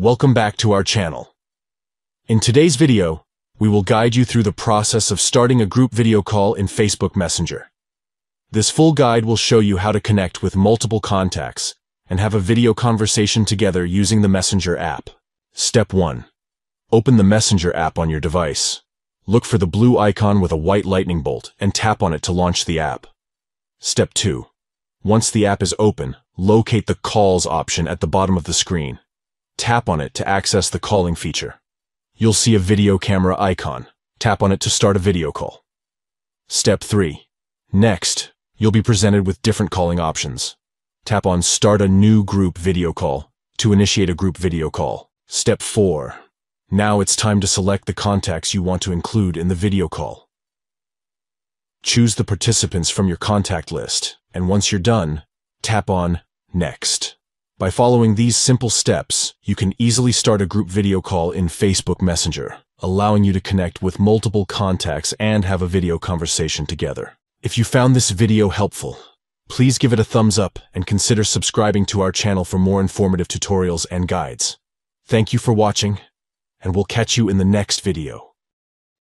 Welcome back to our channel. In today's video, we will guide you through the process of starting a group video call in Facebook Messenger. This full guide will show you how to connect with multiple contacts and have a video conversation together using the Messenger app. Step 1. Open the Messenger app on your device. Look for the blue icon with a white lightning bolt and tap on it to launch the app. Step 2. Once the app is open, locate the Calls option at the bottom of the screen. Tap on it to access the calling feature. You'll see a video camera icon. Tap on it to start a video call. Step 3. Next, you'll be presented with different calling options. Tap on Start a new group video call to initiate a group video call. Step 4. Now it's time to select the contacts you want to include in the video call. Choose the participants from your contact list, and once you're done, tap on Next. By following these simple steps, you can easily start a group video call in Facebook Messenger, allowing you to connect with multiple contacts and have a video conversation together. If you found this video helpful, please give it a thumbs up and consider subscribing to our channel for more informative tutorials and guides. Thank you for watching, and we'll catch you in the next video.